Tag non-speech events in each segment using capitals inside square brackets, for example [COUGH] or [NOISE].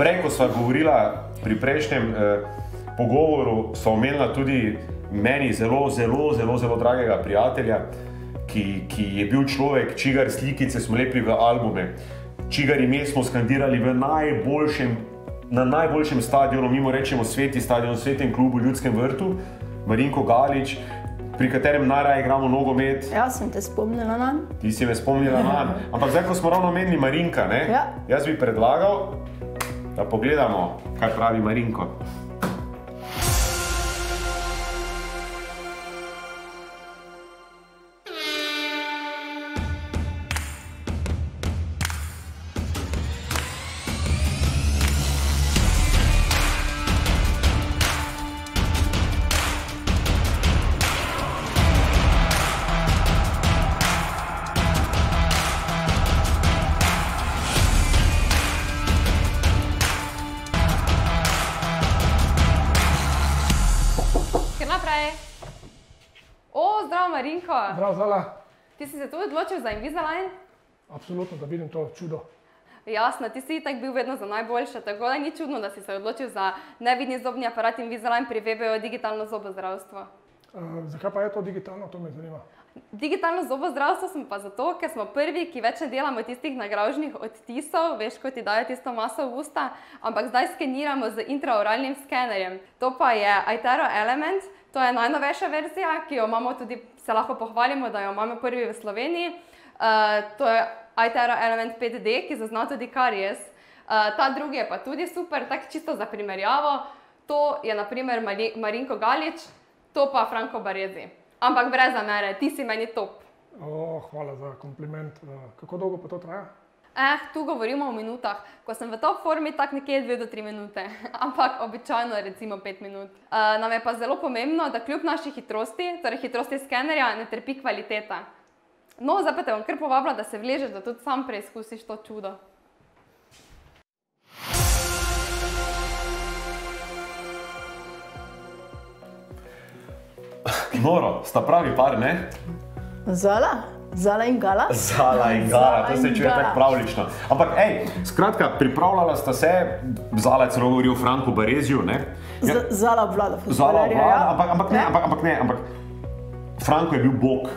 prej, ko smo govorila pri prejšnjem eh, pogovoru, so omenila tudi meni zelo, zelo, zelo, zelo dragega prijatelja, ki, ki je bil človek, čigar slikice smo lepili v albume, čigar ime smo skandirali v najboljšem, na najboljšem stadionu, mimo rečemo sveti stadion, svetem klubu, ljudskem vrtu, Marinko Galič. Pri katerem najraje igramo nogomet. Jaz sem te spomnila na njega. Ti si me spomnila na njega. Ampak zdaj, ko smo ravno menili Marinka, ne, Ja. jaz bi predlagal, da pogledamo, kaj pravi Marinko. Zdravo, Marinko. Prav, zala, Ti si se tu odločil za Invisalign? absolutno, da vidim to čudo. Jasno, ti si tak bil vedno za najboljše, tako da ni čudno, da si se odločil za nevidni zobni aparat Invisalign pri VBO digitalno zobozdravstvo. Uh, zakaj pa je to digitalno, to me zanima. Digitalno zobozdravstvo smo pa zato, ker smo prvi, ki več ne delamo tistih nagražnih odtisov, veš, ko ti dajo tisto maso v usta, ampak zdaj skeniramo z intraoralnim skenerjem. To pa je iTero Element, to je najnovejša verzija, ki jo imamo tudi, se lahko pohvalimo, da jo imamo prvi v Sloveniji. Uh, to je iTero Element 5D, ki zazna tudi karies. Uh, ta drugi je pa tudi super, tako čisto za primerjavo. To je naprimer Mari Marinko Galič, to pa Franko Barezi. Ampak brez zamere, ti si meni top. Oh, hvala za kompliment. Uh, kako dolgo pa to traja? Eh, tu govorimo o minutah. Ko sem v top formi, tako nekje 2 do 3 minute, [LAUGHS] ampak običajno recimo 5 minut. Uh, nam je pa zelo pomembno, da kljub naši hitrosti, torej hitrosti skenerja, ne trpi kvaliteta. No, zdaj pa te bom kar povabila, da se vležeš, da tudi sam preizkusiš to čudo. Noro, sta pravi par, ne? Zala, zala in gala. Zala in gara, to se Zala čuje Gala. tako pravlično. Ampak, hej, skratka, pripravljala sta se, Zala je celo govoril o Franku Bareziju, ne? Ja, Zala vlada Zala vlada, ja. ampak, ampak ne, ampak, ampak ne, ampak Franko je bil bog.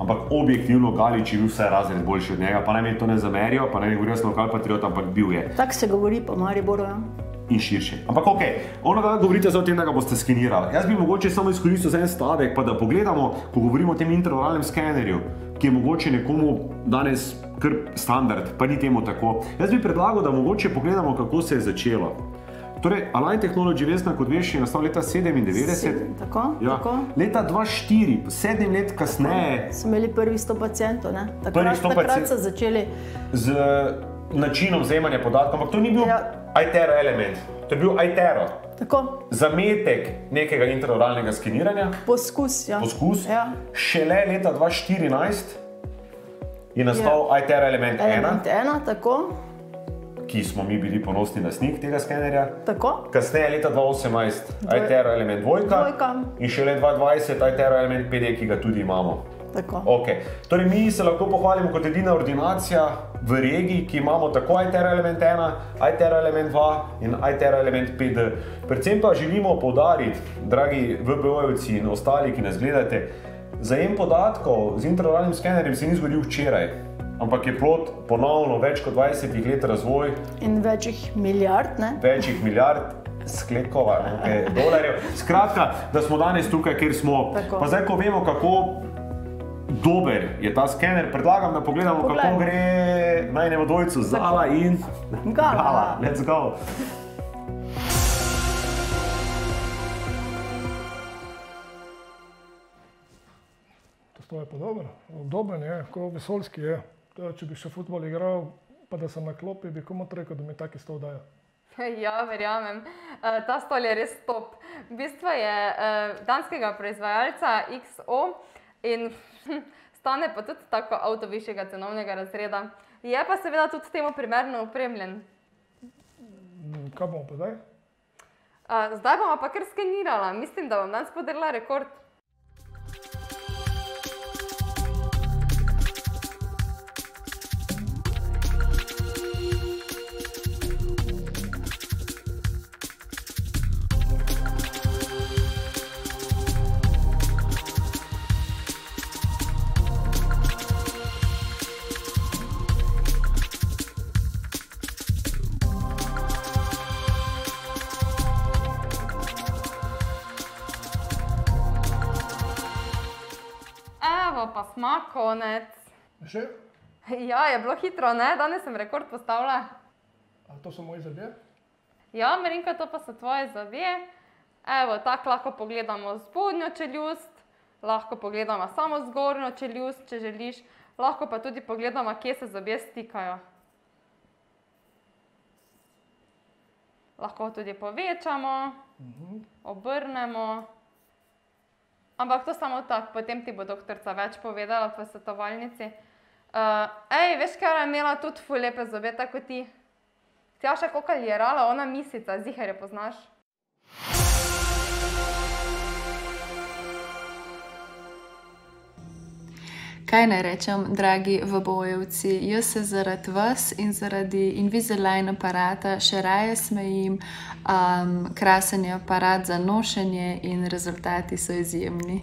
Ampak objektivno Galič je bil vse razred boljši od njega, pa naj mi to ne zamerijo, pa naj mi govorijo, da sem lokal patriot, ampak bil je Tako se govori po Mariboru. Ja. In širše. Ampak ok, ono da govorite za o tem, da ga boste skenirali. Jaz bi mogoče samo izkoristil za en stavek, pa da pogledamo, ko govorimo o tem intraoralnem skenerju, ki je mogoče nekomu danes kar standard, pa ni temu tako. Jaz bi predlagal, da mogoče pogledamo, kako se je začelo. Torej, Align Technology, vesna kot veš, je nastal leta 97. Sedem, Tako, Ja. tako. Leta 2004, sedem let kasneje, So imeli prvi 100 pacijentov, ne? Prvi Takrat, 100 takrat pacient- so začeli. z načinom zajemanja podatkov, ampak to ni bil Ja. iTero element, to je bil iTero. Tako, Zametek nekega intraoralnega skeniranja, poskus. Ja. poskus. Ja. Šele leta 2014 je nastal ja. iTero element 1, Element tako, ki smo mi bili ponosni lastnik tega skenerja. tako. Kasneje, leta 2018, Dvoj- iTero element 2 Dvojka. in šele 2020 iTero element 5D, ki ga tudi imamo. Tako. Okay. Torej, mi se lahko pohvalimo kot edina ordinacija v regiji, ki imamo tako ITR element 1, ITR element 2 in ITR element 5D. Predvsem pa želimo poudariti, dragi VBO-jevci in ostali, ki nas gledate, zajem podatkov z intraoralnim skenerjem se ni zgodil včeraj, ampak je plot ponovno več kot 20 let razvoj In večjih milijard, ne? večjih milijard sklekova, okay, dolarjev. Skratka, da smo danes tukaj, kjer smo. Tako. Pa zdaj, ko vemo, kako dober je ta skener, predlagam, da pogledamo, Poglejmo. kako gre najnemu dvojcu Zala in Gala. [LAUGHS] Gala. Let's go. To je pa dobro, udoben je, kot vesoljski je. To, če bi še futbol igral, pa da sem na klopi, bi komu rekel, da mi taki stol dajo. Ja, verjamem. Uh, ta stol je res top. V bistvu je uh, danskega proizvajalca XO in stane pa tudi tako avto višjega cenovnega razreda. Je pa seveda tudi temu primerno opremljen. Mm, Kaj bomo pa zdaj? Uh, zdaj bomo pa kar skenirala. Mislim, da bom danes podarila rekord. Ma konec. Še? Ja, je bilo hitro, ne? Danes sem rekord postavila. A to so moji zobje? Ja, Marinka, to pa so tvoje zobje. Evo, tako lahko pogledamo spodnjo čeljust, lahko pogledamo samo zgornjo čeljust, če želiš, lahko pa tudi pogledamo, kje se zobje stikajo. Lahko tudi povečamo, obrnemo. Ampak to samo tako, potem ti bo doktorica več povedala v svetovalnici. Uh, ej, veš, kaj je imela tudi ful lepe zobe, tako ti. Tjaša, koliko je rala, ona misica, zihar je poznaš. Kaj naj rečem, dragi vbojevci, jaz se zaradi vas in zaradi Invisalign aparata še raje smejim, um, krasen je aparat za nošenje in rezultati so izjemni.